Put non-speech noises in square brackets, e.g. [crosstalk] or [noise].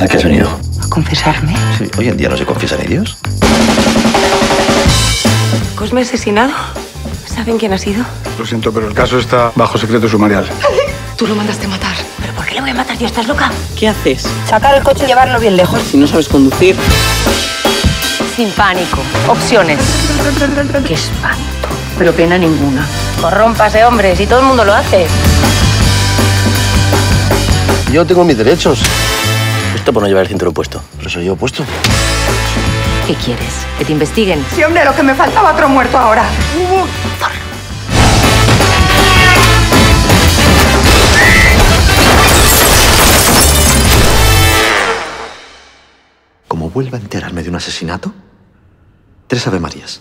¿A qué has venido? ¿A confesarme? Sí, hoy en día no se confiesan ellos. Cosme asesinado. ¿Saben quién ha sido? Lo siento, pero el caso está bajo secreto sumarial. [laughs] Tú lo mandaste matar. ¿Pero por qué le voy a matar yo? ¿Estás loca? ¿Qué haces? Sacar el coche y llevarlo bien lejos. Si no sabes conducir. Sin pánico. Opciones. Qué espanto. Pero pena ninguna. Corrómpase, hombre, si todo el mundo lo hace. Yo tengo mis derechos. Esto por no llevar el cinturón puesto. Pero soy yo puesto. ¿Qué quieres? ¿Que te investiguen? Sí, hombre, lo que me faltaba otro muerto ahora. Como vuelva a enterarme de un asesinato, tres Ave Marías.